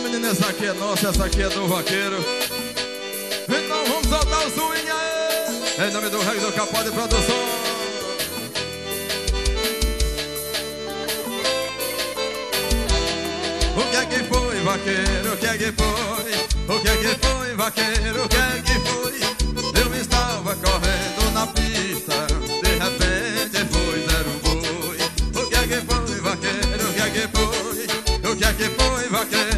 Menina, essa aqui é nossa, essa aqui é do vaqueiro. Então vamos soltar o swing aí. Em nome do Rei do Capó de Produção. O que é que foi, vaqueiro? O que é que foi? O que é que foi, vaqueiro? O que é que foi? Eu estava correndo na pista, de repente foi zero boi. O que é que foi, vaqueiro? O que é que foi? O que é que foi, vaqueiro?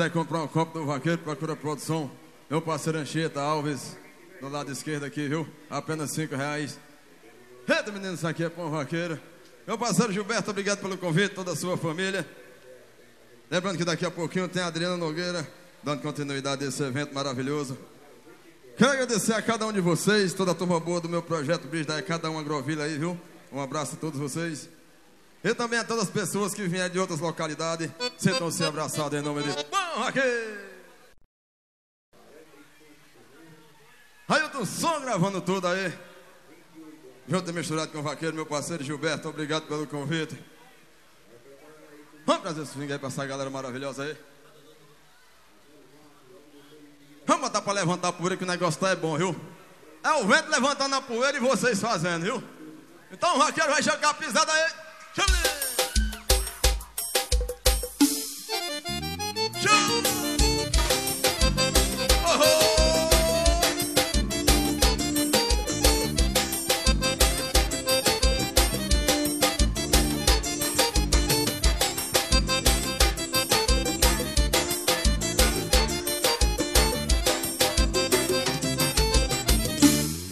Quiser comprar um copo do vaqueiro, procura a produção. Meu parceiro Anchieta Alves, do lado esquerdo aqui, viu? Apenas cinco reais. Eita, menino, isso aqui é pão vaqueiro. Meu parceiro Gilberto, obrigado pelo convite, toda a sua família. Lembrando que daqui a pouquinho tem a Adriana Nogueira, dando continuidade a esse evento maravilhoso. Quero agradecer a cada um de vocês, toda a turma boa do meu projeto Bicho da cada um agrovilha aí, viu? Um abraço a todos vocês. E também a todas as pessoas que vieram de outras localidades, sentam-se abraçados em nome de Bom aqui! Ailton Som gravando tudo aí. Junto e misturado com o vaqueiro, meu parceiro Gilberto, obrigado pelo convite. Vamos trazer esse swing aí pra essa galera maravilhosa aí. Vamos botar pra levantar a poeira que o negócio tá é bom, viu? É o vento levantando a poeira e vocês fazendo, viu? Então o vaqueiro vai jogar a pisada aí.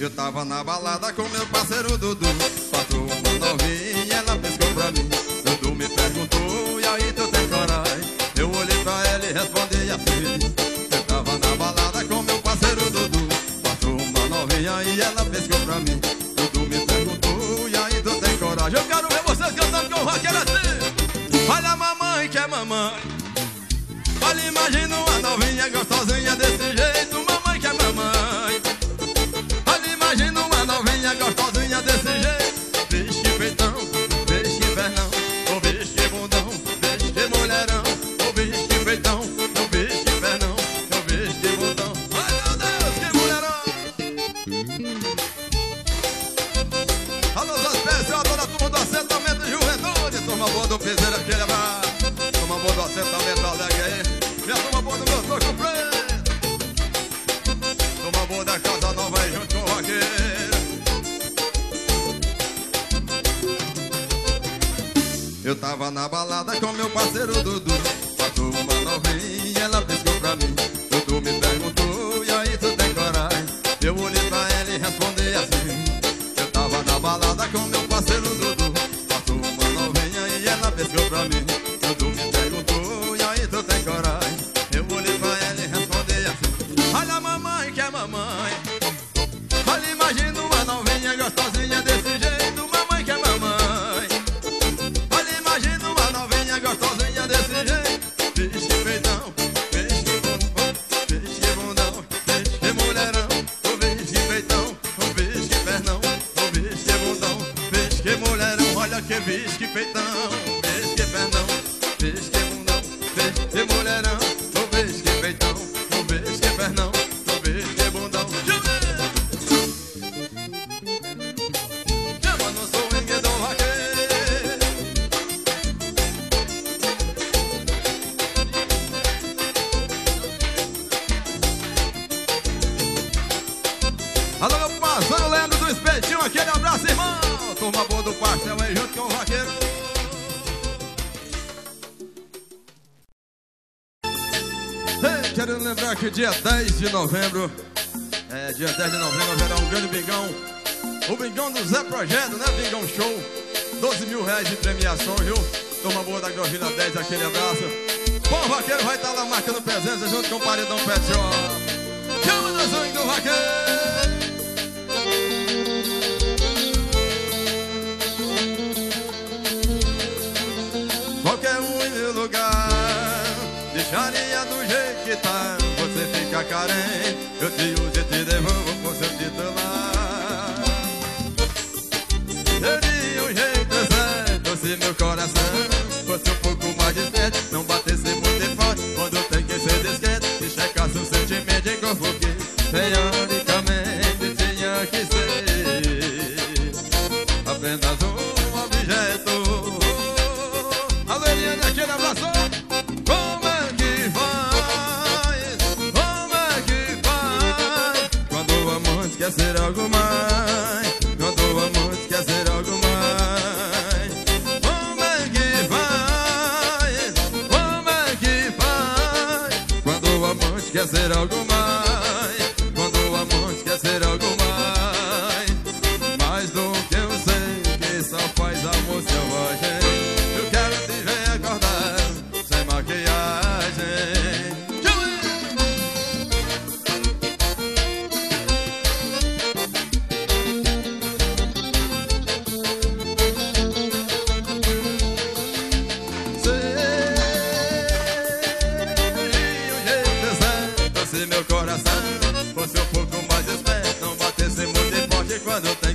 Eu tava na balada com meu parceiro Dudu essa metralhada aí. Minha turma boa do meu toco preto. Toma boa da Casa Nova aí junto com o roqueiro. Eu tava na balada com meu parceiro Dudu. Matou uma novinha, ela piscou pra mim. dia 10 de novembro. É, dia 10 de novembro haverá um grande bingão. O bingão do Zé Projeto, né? Bingão Show. 12 mil reais de premiação, viu? Toma boa da Grovila 10, aquele abraço. Bom, vaqueiro vai estar lá marcando presença junto com o Paredão Pet Chama no sonho do vaqueiro! deixaria do jeito que tá. Você fica carente, eu te uso e te devolvo com seu titular. Teria um jeito certo se meu coração fosse um pouco mais distante. Não cuando te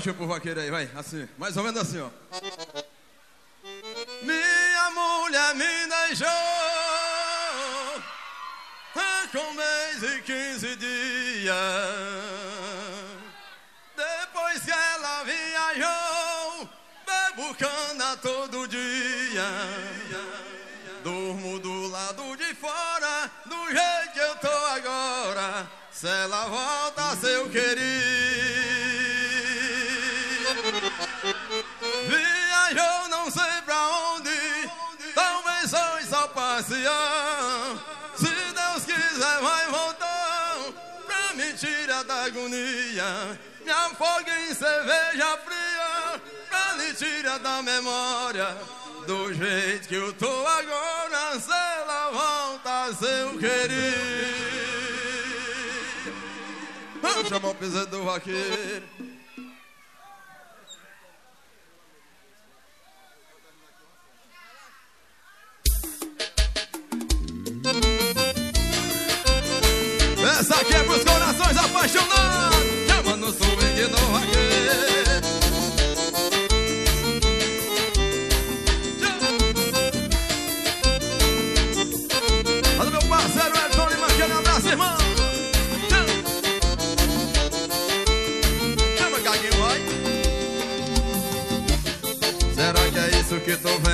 baixinho pro vaqueiro aí, vai. Assim, mais ou menos assim, ó. Minha mulher me deixou é, com um mês e quinze dias. Depois que ela viajou, bebo cana todo dia. Durmo do lado de fora, do jeito que eu tô agora. Se ela volta, seu querido. Me afoga em cerveja fria Pra lhe tirar da memória Do jeito que eu tô agora Se ela volta, seu querido Eu chamar o piseiro do vaqueiro Essa aqui é pros corações apaixonados you meu parceiro Edson Lima, aquele abraço, irmão. Yeah. Será que é isso que tô vendo?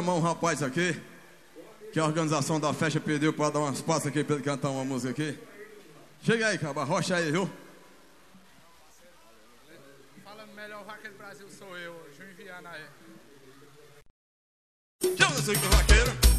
Chamar um rapaz aqui, que a organização da festa pediu para dar umas passas aqui para ele cantar uma música aqui. Chega aí, caba, rocha aí, viu? Falando melhor vaqueiro do Brasil sou eu, Juiz Viana aí. Chama o vaqueiro.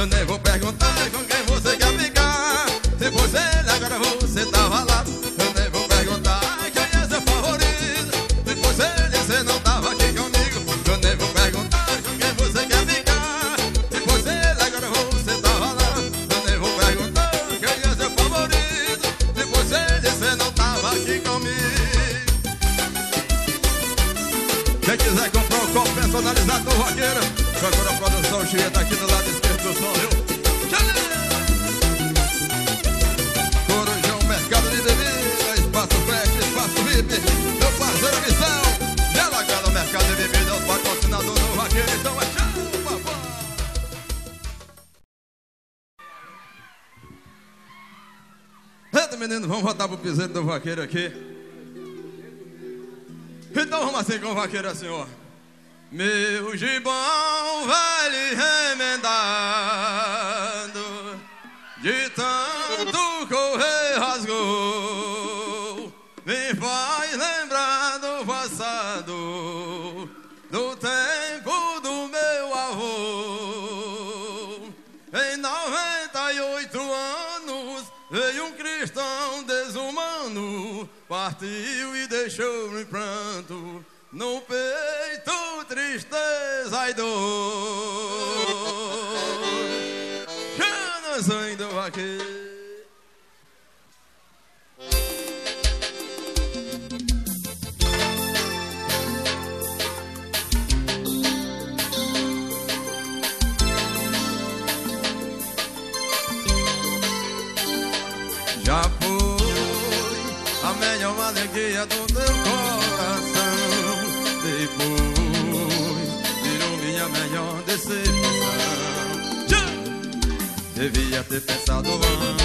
Eu nem vou perguntar, vaqueiro aqui. Então vamos assim com o vaqueiro ó. Meu gibão partiu e deixou no pranto, no peito tristeza e dor. Do teu coração. Depois virou minha melhor decepção. Devia ter pensado antes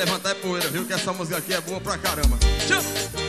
levantar é poeira, viu? Que essa música aqui é boa pra caramba. Tchau!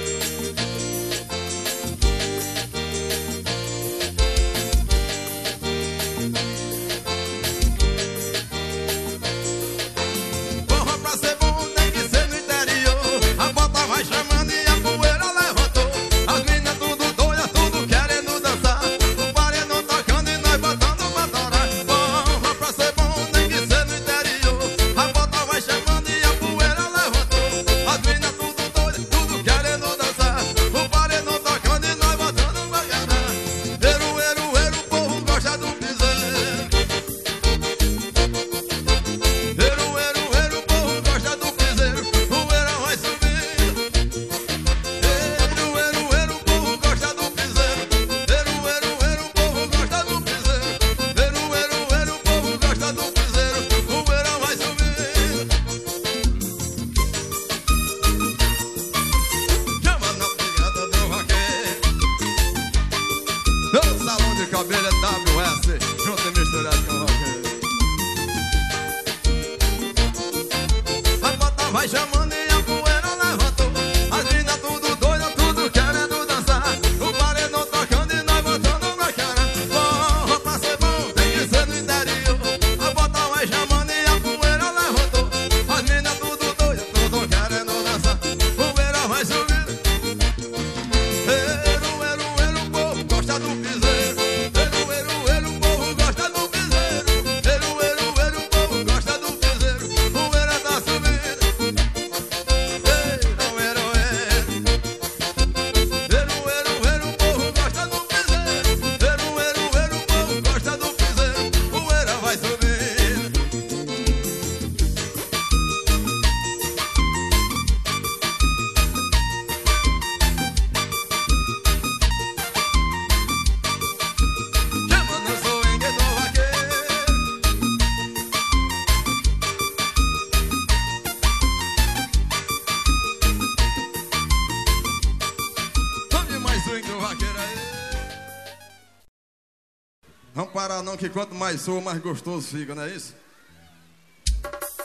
quanto mais sou, mais gostoso fica, não é isso?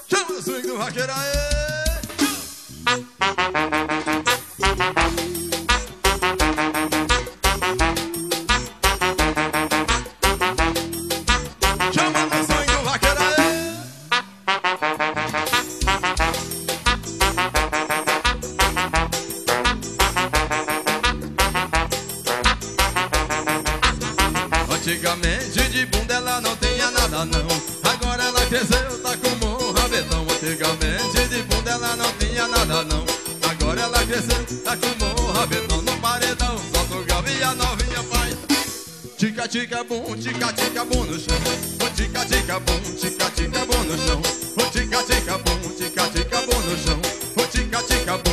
Chama o swing do vaqueiro aí! tica tica bom no chão, o tica tica bom, tica tica bom no chão, o tica tica bom.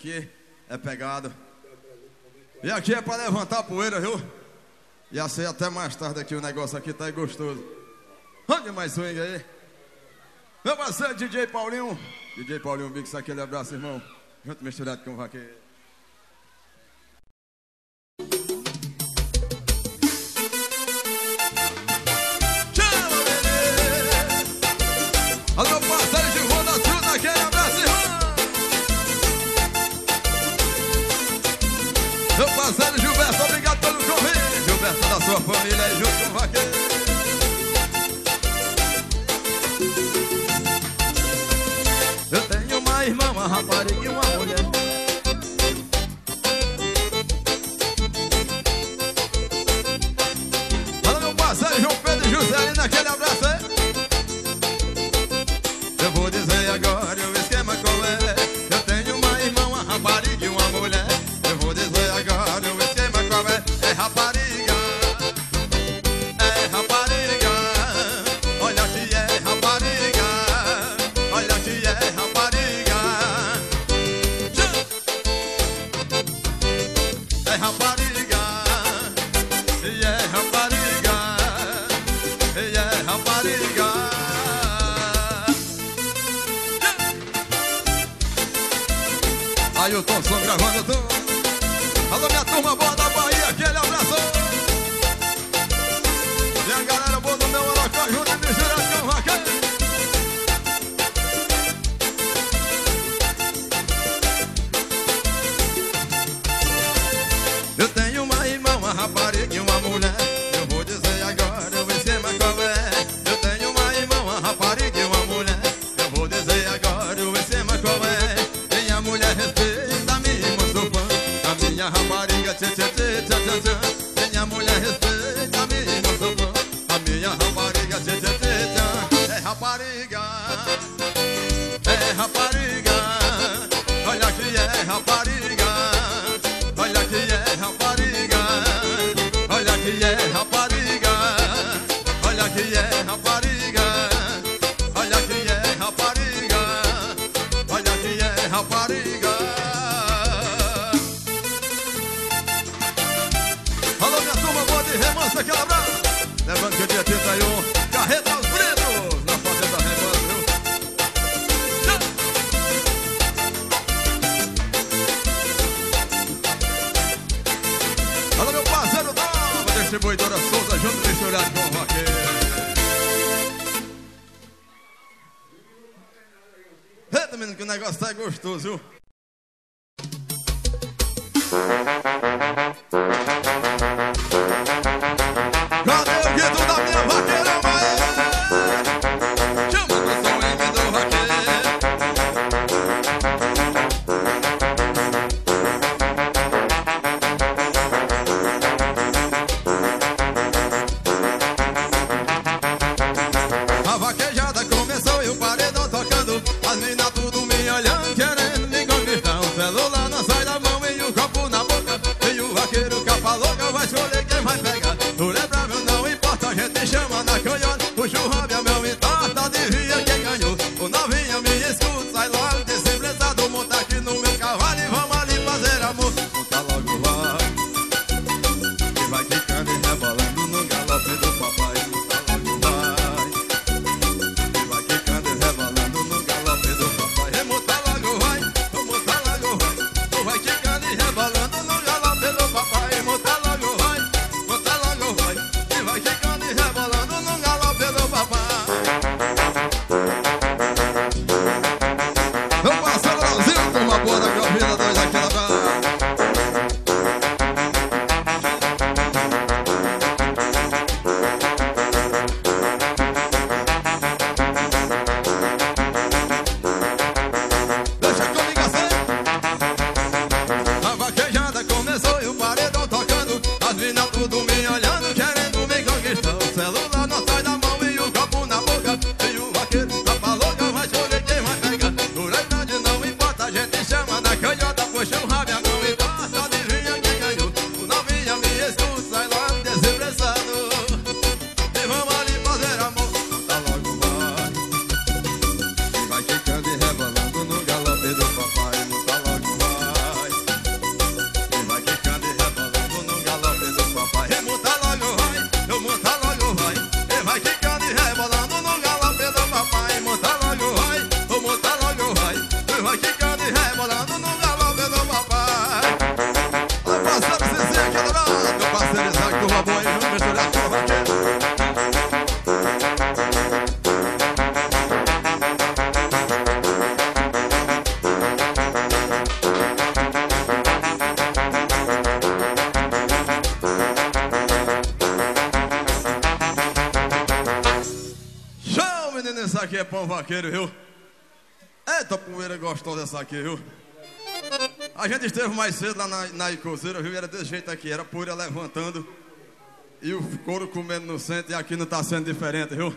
aqui é pegado. E aqui é para levantar a poeira, viu? E assim até mais tarde aqui o negócio aqui tá gostoso. Olha mais swing aí. Meu parceiro DJ Paulinho. DJ Paulinho Bix, aquele abraço, irmão. Junto misturado com o vaqueiro. família é junto, vaqueiro. help gostoso, viu? menina, essa aqui é pão vaqueiro, viu? É, poeira gostosa essa aqui, viu? A gente esteve mais cedo lá na, na Icoseira, viu? Era desse jeito aqui, era poeira levantando e o couro comendo no centro, e aqui não está sendo diferente, viu?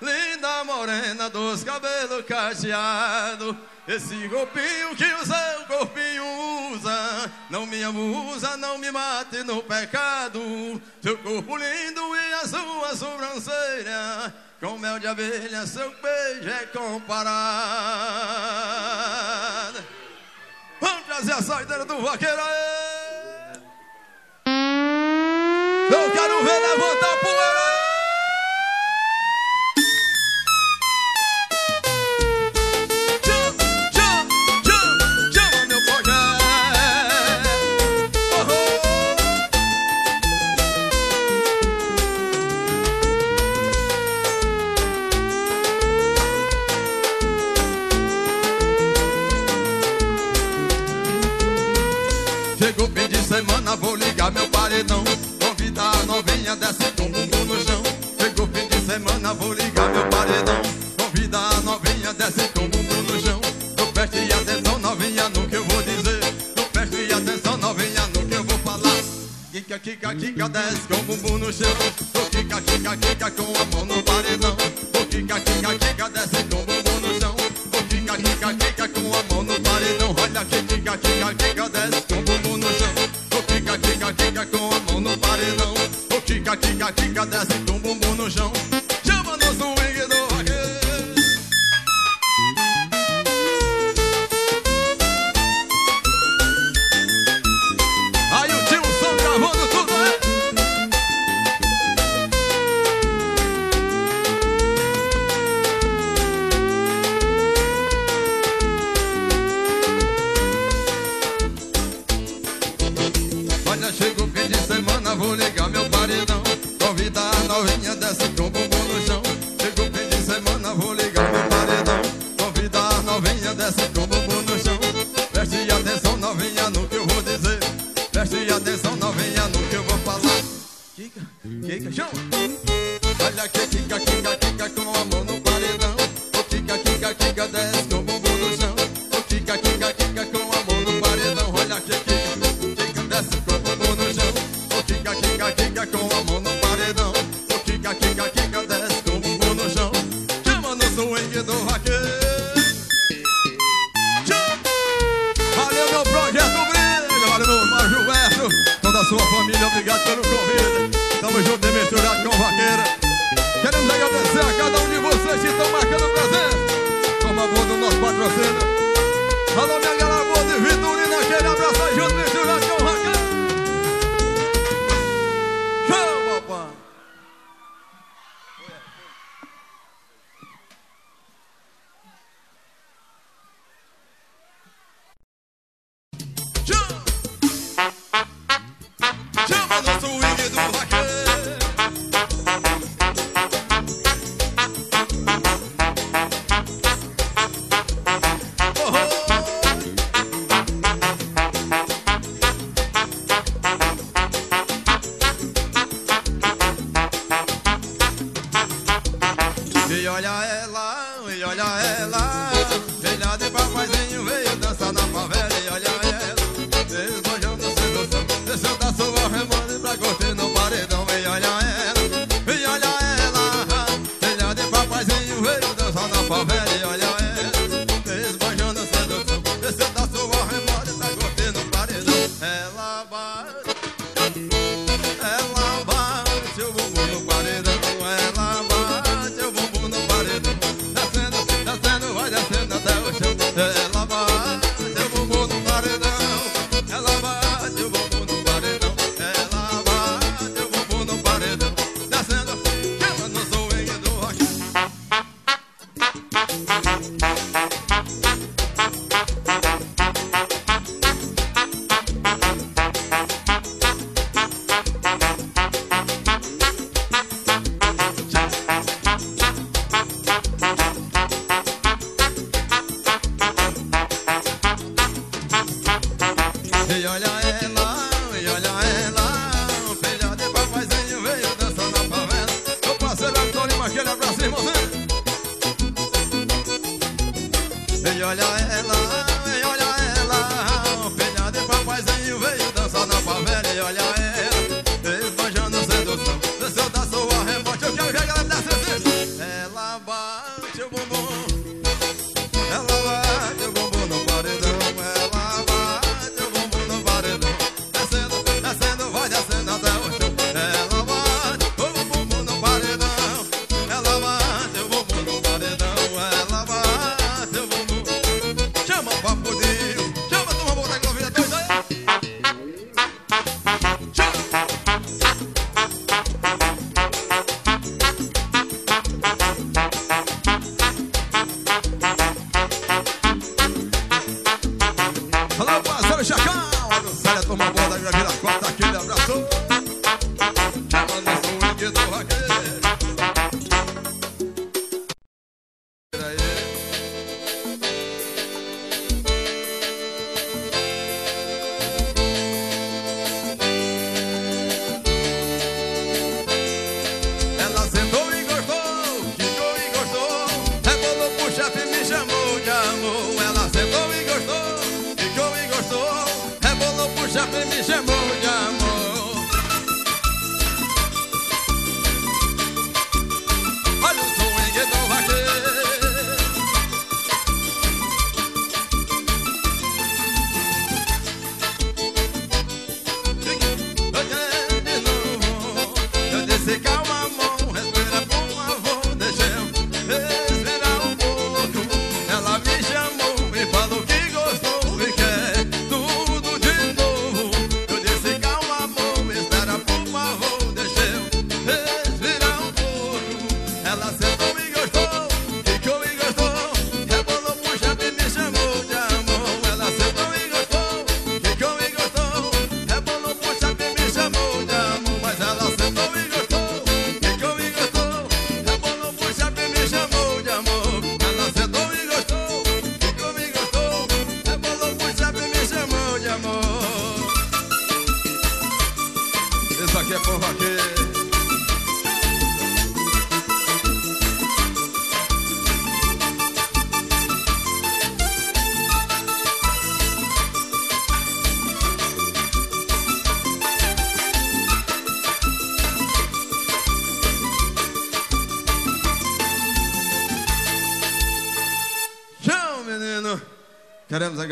linda morena dos cabelos cacheados. Esse golpinho que o seu corpinho usa, não me abusa, não me mate no pecado. Seu corpo lindo e a sua sobrancelha, com mel de abelha, seu beijo é comparado. Vamos trazer a saideira do vaqueiro aí. Não quero ver levantar a poeira aí. kika kika desce com o bumbum no chão. O kika kika kika com a mão no paredão. O kika kika kika desce com o bumbum no chão. O kika kika kika com a mão no paredão. Olha que kika kika kika desce.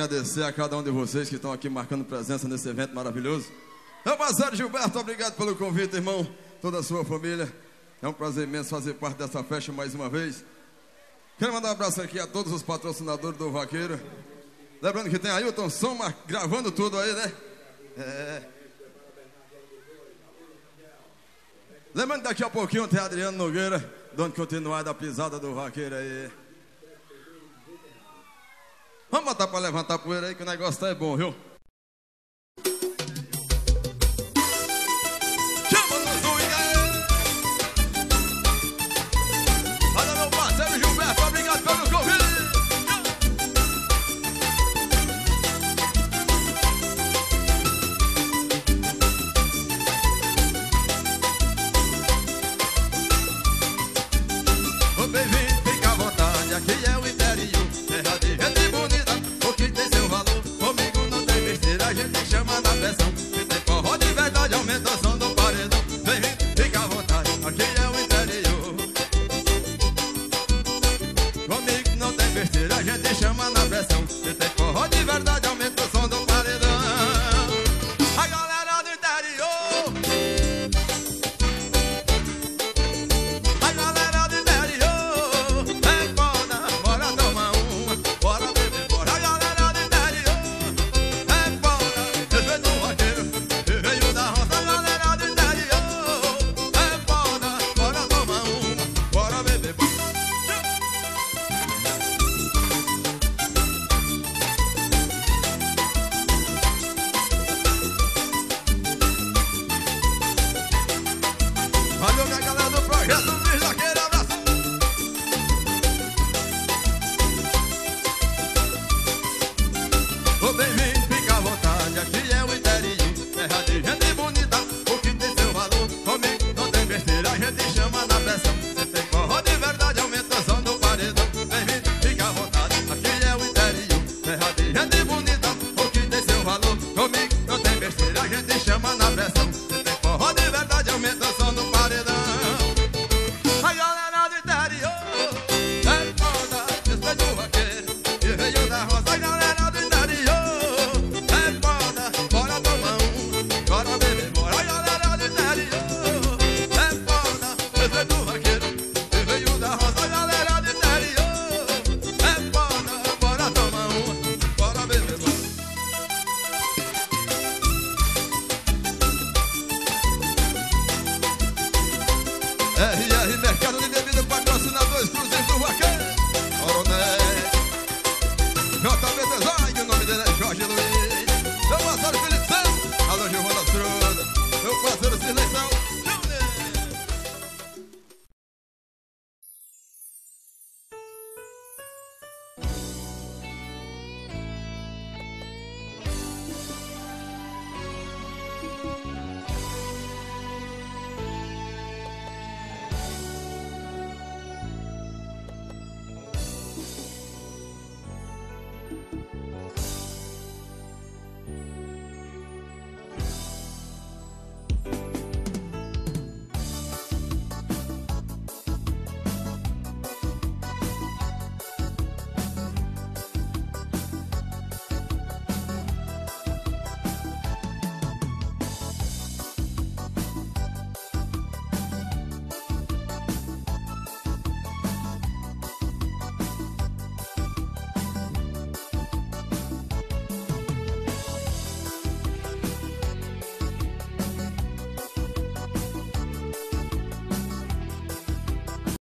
Agradecer a cada um de vocês que estão aqui marcando presença nesse evento maravilhoso. Parceiro Gilberto, obrigado pelo convite, irmão. Toda a sua família. É um prazer imenso fazer parte dessa festa mais uma vez. Quero mandar um abraço aqui a todos os patrocinadores do Vaqueiro. Lembrando que tem Ailton Som gravando tudo aí, né? É. Lembrando daqui a pouquinho tem Adriano Nogueira, dono continuar da pisada do Vaqueiro aí. Vamos botar para levantar a poeira aí que o negócio tá é bom, viu?